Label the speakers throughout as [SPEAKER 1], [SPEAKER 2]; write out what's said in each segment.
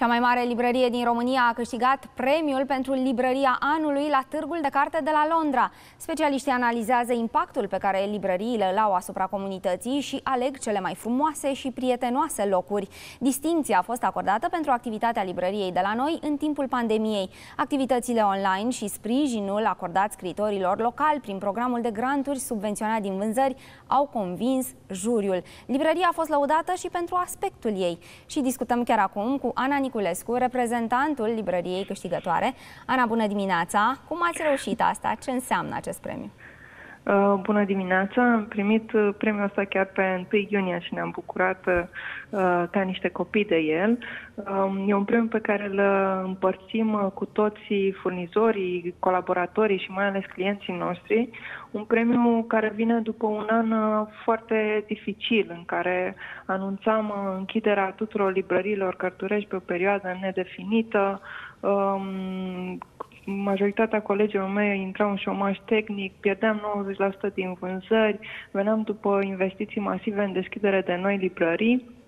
[SPEAKER 1] Cea mai mare librărie din România a câștigat premiul pentru librăria anului la Târgul de Carte de la Londra. Specialiștii analizează impactul pe care librăriile îl au asupra comunității și aleg cele mai frumoase și prietenoase locuri. Distinția a fost acordată pentru activitatea librăriei de la noi în timpul pandemiei. Activitățile online și sprijinul acordat scritorilor locali prin programul de granturi subvenționat din vânzări au convins juriul. Librăria a fost lăudată și pentru aspectul ei. Și discutăm chiar acum cu Ana Niculescu, reprezentantul librăriei câștigătoare. Ana, bună dimineața! Cum ați reușit asta? Ce înseamnă acest premiu?
[SPEAKER 2] Uh, bună dimineața! Am primit uh, premiul ăsta chiar pe 1 iunie și ne-am bucurat uh, ca niște copii de el. Um, e un premiu pe care îl împărțim cu toți furnizorii, colaboratorii și mai ales clienții noștri. Un premiu care vine după un an foarte dificil în care anunțam închiderea tuturor librăriilor cărturești pe o perioadă nedefinită, um, majoritatea colegilor mei intrau în șomaj tehnic, pierdeam 90% din vânzări, veneam după investiții masive în deschidere de noi librării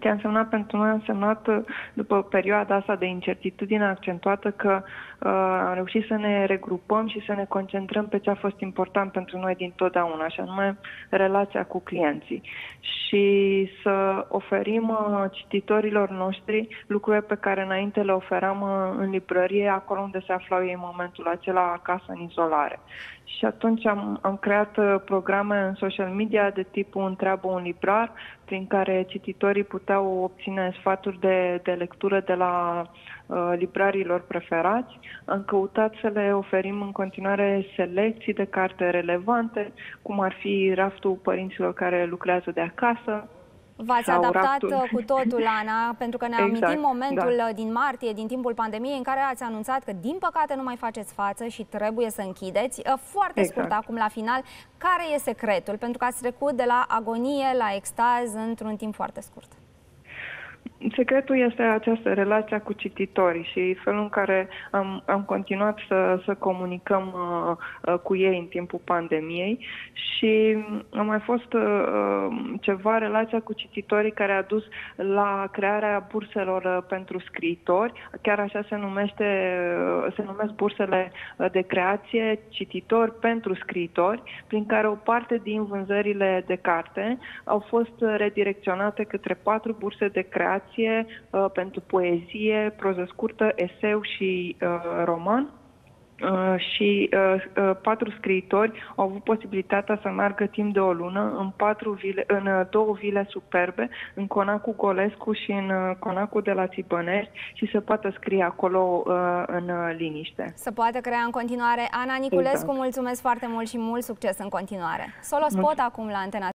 [SPEAKER 2] ce a însemnat pentru noi, a însemnat uh, după perioada asta de incertitudine accentuată că uh, am reușit să ne regrupăm și să ne concentrăm pe ce a fost important pentru noi din totdeauna, și anume relația cu clienții. Și să oferim uh, cititorilor noștri lucruri pe care înainte le oferam uh, în librărie, acolo unde se aflau ei în momentul acela acasă în izolare. Și atunci am, am creat uh, programe în social media de tipul Întreabă un librar, prin care cititorii puteau obține sfaturi de, de lectură de la uh, librarilor preferați. Am căutat să le oferim în continuare selecții de carte relevante, cum ar fi raftul părinților care lucrează de acasă,
[SPEAKER 1] V-ați adaptat raptul. cu totul, Ana, pentru că ne exact, amintim momentul da. din martie, din timpul pandemiei, în care ați anunțat că, din păcate, nu mai faceți față și trebuie să închideți. Foarte exact. scurt, acum, la final, care e secretul? Pentru că ați trecut de la agonie la extaz într-un timp foarte scurt.
[SPEAKER 2] Secretul este această relație cu cititorii și felul în care am, am continuat să, să comunicăm uh, uh, cu ei în timpul pandemiei și a mai fost uh, uh, ceva relația cu cititorii care a dus la crearea burselor uh, pentru scriitori, chiar așa se numește, uh, se numesc bursele de creație cititori pentru scriitori, prin care o parte din vânzările de carte au fost redirecționate către patru burse de creație creație uh, pentru poezie, proză scurtă, eseu și uh, roman. Uh, și uh, uh, patru scriitori au avut posibilitatea să meargă timp de o lună în, patru vile, în uh, două vile superbe, în Conacul Golescu și în uh, Conacul de la Țipănești și să poată scrie acolo uh, în uh, liniște.
[SPEAKER 1] Să poată crea în continuare. Ana Niculescu, exact. mulțumesc foarte mult și mult succes în continuare. Solo Spot acum la Antena